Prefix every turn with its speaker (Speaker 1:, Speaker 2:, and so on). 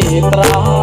Speaker 1: ត្រង់